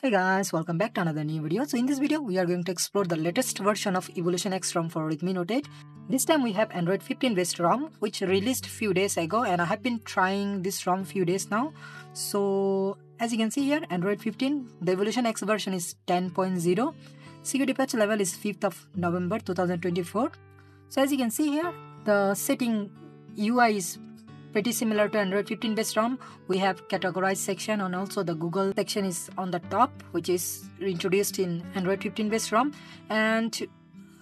Hey guys, welcome back to another new video. So in this video, we are going to explore the latest version of Evolution X ROM for Redmi Note 8. This time we have Android 15 based ROM, which released few days ago and I have been trying this ROM few days now. So as you can see here, Android 15, the Evolution X version is 10.0. Security patch level is 5th of November 2024. So as you can see here, the setting UI is pretty similar to Android 15 based ROM. We have categorized section and also the Google section is on the top, which is introduced in Android 15 based ROM. And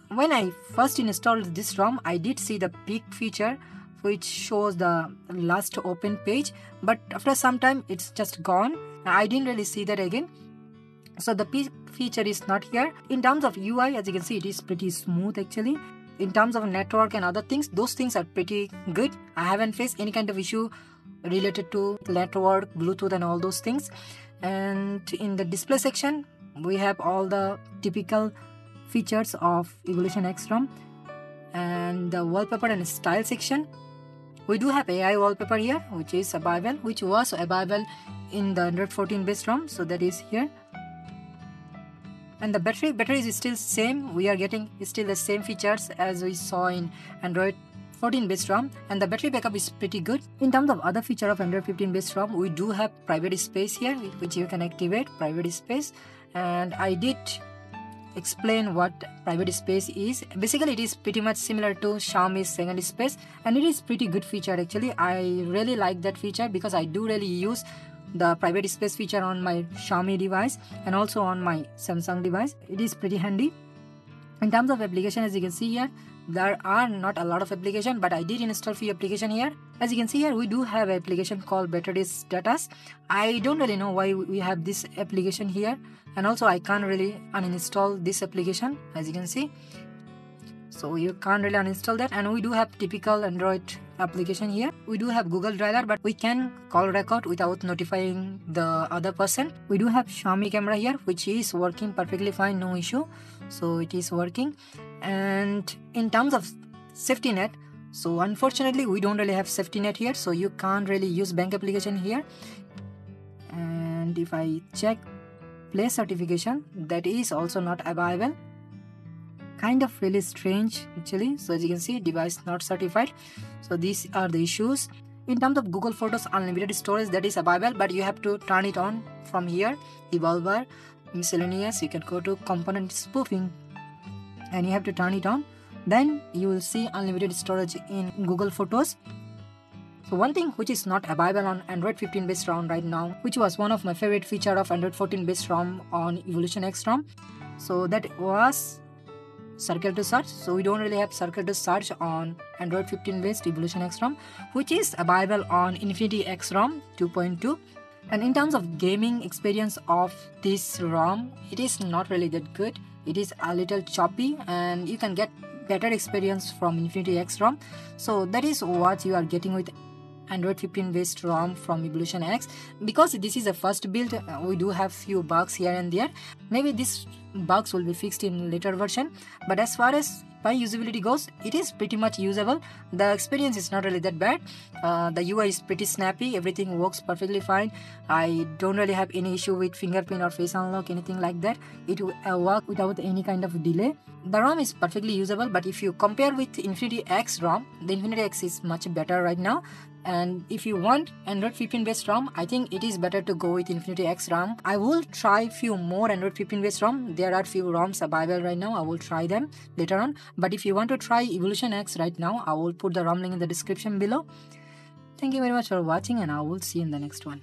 when I first installed this ROM, I did see the peek feature which shows the last open page, but after some time it's just gone. I didn't really see that again. So the peek feature is not here. In terms of UI, as you can see, it is pretty smooth actually in terms of network and other things those things are pretty good. I haven't faced any kind of issue related to network bluetooth and all those things. And in the display section we have all the typical features of evolution x rom. And the wallpaper and style section. We do have ai wallpaper here which is available which was available in the android 14 based rom. So that is here and the battery battery is still same we are getting still the same features as we saw in android 14 based ROM and the battery backup is pretty good. In terms of other feature of Android 15 based ROM, we do have private space here which you can activate private space and I did explain what private space is. Basically it is pretty much similar to Xiaomi's second space and it is pretty good feature actually. I really like that feature because I do really use the private space feature on my Xiaomi device and also on my Samsung device. It is pretty handy. In terms of application, as you can see here, there are not a lot of application, but I did install few application here. As you can see here, we do have an application called Better Status. I don't really know why we have this application here, and also I can't really uninstall this application, as you can see. So you can't really uninstall that, and we do have typical Android application here. We do have Google Dialer, but we can call record without notifying the other person. We do have Xiaomi camera here, which is working perfectly fine, no issue. So it is working. And in terms of safety net, so unfortunately we don't really have safety net here, so you can't really use bank application here. And if I check play certification, that is also not available kind of really strange actually. So as you can see device not certified. So these are the issues. In terms of google photos unlimited storage that is available but you have to turn it on from here evolver miscellaneous. You can go to component spoofing and you have to turn it on. Then you will see unlimited storage in google photos. So one thing which is not available on Android 15 based ROM right now, which was one of my favorite feature of Android 14 based ROM on Evolution X ROM. So that was circle to search. So we don't really have circle to search on android 15 based evolution x rom which is available on infinity x rom 2.2 and in terms of gaming experience of this rom it is not really that good. It is a little choppy and you can get better experience from infinity x rom. So that is what you are getting with Android 15 based ROM from Evolution X. Because this is a first build, uh, we do have few bugs here and there. Maybe these bugs will be fixed in later version. But as far as my usability goes, it is pretty much usable. The experience is not really that bad. Uh, the UI is pretty snappy. Everything works perfectly fine. I don't really have any issue with fingerprint or face unlock, anything like that. It will uh, work without any kind of delay. The ROM is perfectly usable, but if you compare with Infinity X ROM, the Infinity X is much better right now and if you want android 15 based rom i think it is better to go with infinity x rom. I will try few more android 15 based rom. There are few roms available right now. I will try them later on. But if you want to try evolution x right now i will put the rom link in the description below. Thank you very much for watching and i will see you in the next one